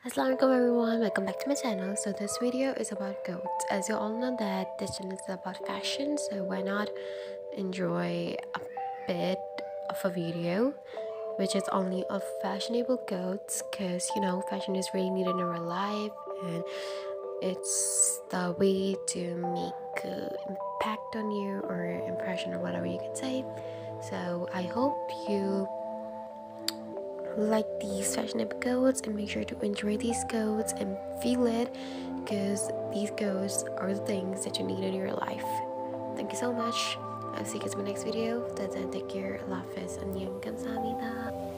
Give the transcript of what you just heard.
Assalamualaikum everyone, welcome back to my channel. So this video is about goats. As you all know that this channel is about fashion, so why not enjoy a bit of a video which is only of fashionable goats because you know fashion is really needed in our life and it's the way to make impact on you or impression or whatever you can say so i hope you like these fashionable goats and make sure to enjoy these goats and feel it because these goats are the things that you need in your life thank you so much i'll see you guys in my next video then take care love and annyeong 감사합니다